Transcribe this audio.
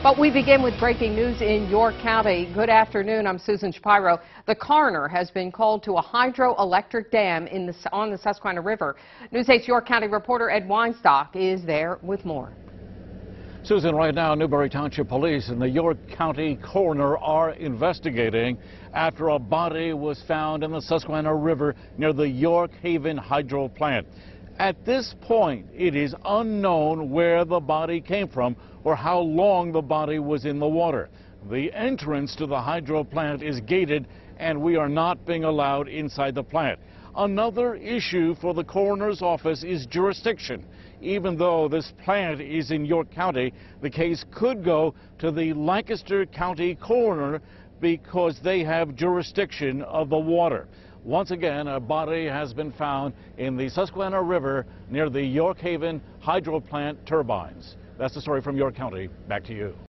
But we begin with breaking news in York County. Good afternoon. I'm Susan Shapiro. The coroner has been called to a hydroelectric dam in the, on the Susquehanna River. News 8's York County reporter Ed Weinstock is there with more. Susan, right now, Newberry Township Police and the York County coroner are investigating after a body was found in the Susquehanna River near the York Haven Hydro Plant. At this point, it is unknown where the body came from or how long the body was in the water. The entrance to the hydro plant is gated and we are not being allowed inside the plant. Another issue for the coroner's office is jurisdiction. Even though this plant is in York County, the case could go to the Lancaster County coroner because they have jurisdiction of the water. Once again, a body has been found in the Susquehanna River near the York Haven hydro plant turbines. That's the story from York County. Back to you.